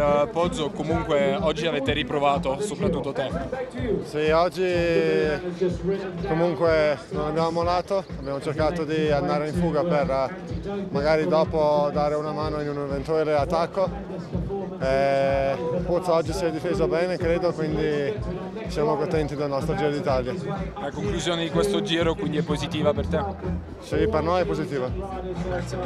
Eh, Pozzo, comunque oggi avete riprovato, soprattutto te. Sì, oggi comunque non abbiamo mollato, abbiamo cercato di andare in fuga per eh, magari dopo dare una mano in un eventuale attacco. Eh, Pozzo oggi si è difeso bene, credo, quindi siamo contenti del nostro Giro d'Italia. La conclusione di questo giro quindi è positiva per te? Sì, per noi è positiva. Grazie.